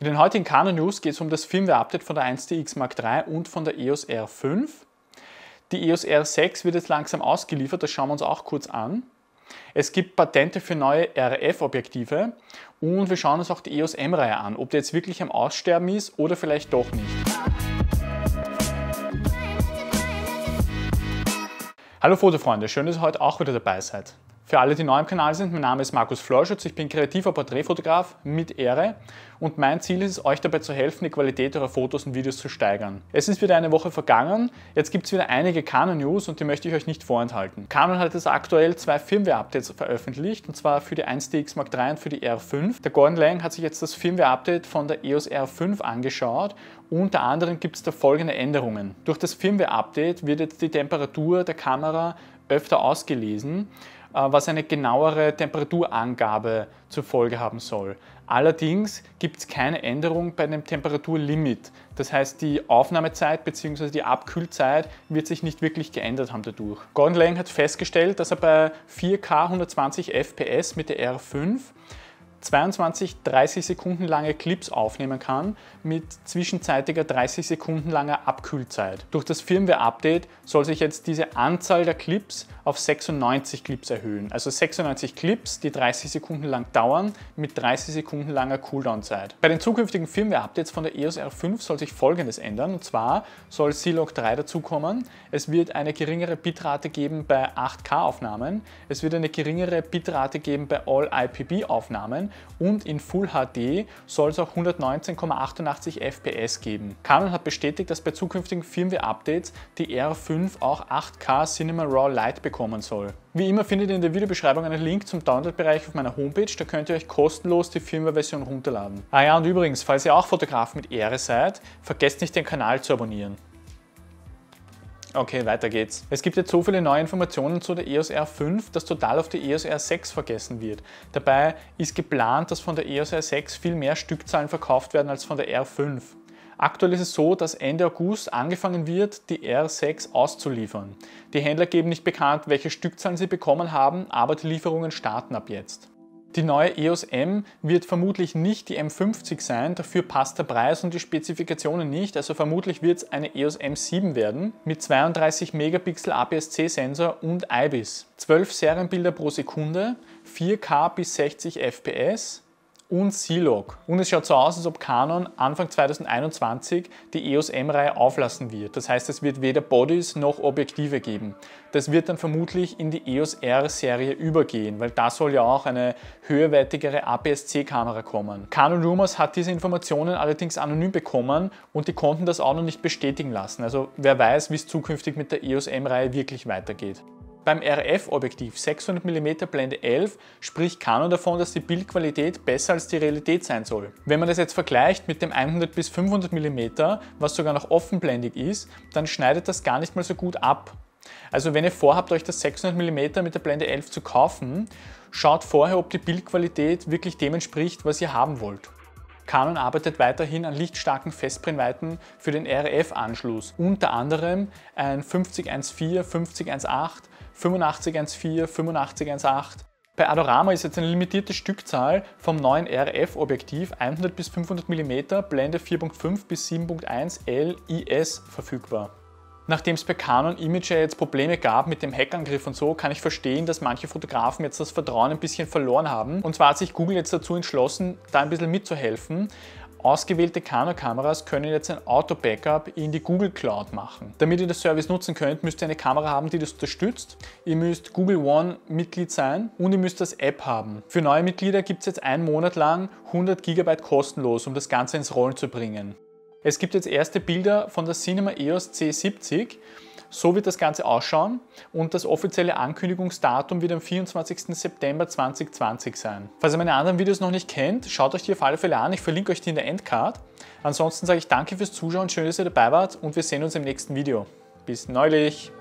In den heutigen Canon News geht es um das Firmware-Update von der 1DX Mark III und von der EOS R5. Die EOS R6 wird jetzt langsam ausgeliefert, das schauen wir uns auch kurz an. Es gibt Patente für neue RF-Objektive und wir schauen uns auch die EOS M-Reihe an, ob die jetzt wirklich am Aussterben ist oder vielleicht doch nicht. Hallo Fotofreunde, schön, dass ihr heute auch wieder dabei seid. Für alle, die neu im Kanal sind, mein Name ist Markus Florschutz, ich bin kreativer Porträtfotograf mit Ehre und mein Ziel ist es, euch dabei zu helfen, die Qualität eurer Fotos und Videos zu steigern. Es ist wieder eine Woche vergangen, jetzt gibt es wieder einige Canon News und die möchte ich euch nicht vorenthalten. Canon hat jetzt aktuell zwei Firmware-Updates veröffentlicht und zwar für die 1DX Mark III und für die R5. Der Gordon Lang hat sich jetzt das Firmware-Update von der EOS R5 angeschaut unter anderem gibt es da folgende Änderungen. Durch das Firmware-Update wird jetzt die Temperatur der Kamera öfter ausgelesen was eine genauere Temperaturangabe zur Folge haben soll. Allerdings gibt es keine Änderung bei dem Temperaturlimit. Das heißt, die Aufnahmezeit bzw. die Abkühlzeit wird sich nicht wirklich geändert haben dadurch. Gordon Lang hat festgestellt, dass er bei 4K 120 FPS mit der R5 22 30 Sekunden lange Clips aufnehmen kann mit zwischenzeitiger 30 Sekunden langer Abkühlzeit. Durch das Firmware-Update soll sich jetzt diese Anzahl der Clips auf 96 Clips erhöhen. Also 96 Clips, die 30 Sekunden lang dauern, mit 30 Sekunden langer Cooldown-Zeit. Bei den zukünftigen Firmware-Updates von der EOS R5 soll sich folgendes ändern. Und zwar soll C-Log 3 dazukommen. Es wird eine geringere Bitrate geben bei 8K-Aufnahmen. Es wird eine geringere Bitrate geben bei All-IPB-Aufnahmen und in Full HD soll es auch 119,88 FPS geben. Canon hat bestätigt, dass bei zukünftigen Firmware-Updates die R5 auch 8K Cinema Raw Lite bekommen soll. Wie immer findet ihr in der Videobeschreibung einen Link zum Download-Bereich auf meiner Homepage, da könnt ihr euch kostenlos die Firmware-Version runterladen. Ah ja, und übrigens, falls ihr auch Fotograf mit Ehre seid, vergesst nicht den Kanal zu abonnieren. Okay, weiter geht's. Es gibt jetzt so viele neue Informationen zu der EOS R5, dass total auf die EOS R6 vergessen wird. Dabei ist geplant, dass von der EOS R6 viel mehr Stückzahlen verkauft werden als von der R5. Aktuell ist es so, dass Ende August angefangen wird, die R6 auszuliefern. Die Händler geben nicht bekannt, welche Stückzahlen sie bekommen haben, aber die Lieferungen starten ab jetzt. Die neue EOS M wird vermutlich nicht die M50 sein, dafür passt der Preis und die Spezifikationen nicht, also vermutlich wird es eine EOS M7 werden mit 32 Megapixel APS-C Sensor und IBIS, 12 Serienbilder pro Sekunde, 4K bis 60 FPS, und C-Log. Und es schaut so aus, als ob Canon Anfang 2021 die EOS M-Reihe auflassen wird. Das heißt, es wird weder Bodies noch Objektive geben. Das wird dann vermutlich in die EOS R-Serie übergehen, weil da soll ja auch eine höherwertigere APS-C-Kamera kommen. Canon Rumors hat diese Informationen allerdings anonym bekommen und die konnten das auch noch nicht bestätigen lassen. Also wer weiß, wie es zukünftig mit der EOS M-Reihe wirklich weitergeht. Beim RF-Objektiv 600mm Blende 11 spricht Canon davon, dass die Bildqualität besser als die Realität sein soll. Wenn man das jetzt vergleicht mit dem 100 bis 500mm, was sogar noch offenblendig ist, dann schneidet das gar nicht mal so gut ab. Also wenn ihr vorhabt, euch das 600mm mit der Blende 11 zu kaufen, schaut vorher, ob die Bildqualität wirklich dem entspricht, was ihr haben wollt. Canon arbeitet weiterhin an lichtstarken Festbrennweiten für den RF-Anschluss, unter anderem ein 5014, 5018 8514, 8518. Bei Adorama ist jetzt eine limitierte Stückzahl vom neuen RF-Objektiv 100 bis 500 mm Blende 4.5 bis 7.1 LIS verfügbar. Nachdem es bei Canon Imager jetzt Probleme gab mit dem Hackangriff und so, kann ich verstehen, dass manche Fotografen jetzt das Vertrauen ein bisschen verloren haben. Und zwar hat sich Google jetzt dazu entschlossen, da ein bisschen mitzuhelfen. Ausgewählte Canon-Kameras können jetzt ein Auto-Backup in die Google Cloud machen. Damit ihr das Service nutzen könnt, müsst ihr eine Kamera haben, die das unterstützt. Ihr müsst Google One Mitglied sein und ihr müsst das App haben. Für neue Mitglieder gibt es jetzt einen Monat lang 100 GB kostenlos, um das Ganze ins Rollen zu bringen. Es gibt jetzt erste Bilder von der Cinema EOS C70 so wird das Ganze ausschauen und das offizielle Ankündigungsdatum wird am 24. September 2020 sein. Falls ihr meine anderen Videos noch nicht kennt, schaut euch die auf alle Fälle an. Ich verlinke euch die in der Endcard. Ansonsten sage ich danke fürs Zuschauen, schön, dass ihr dabei wart und wir sehen uns im nächsten Video. Bis neulich!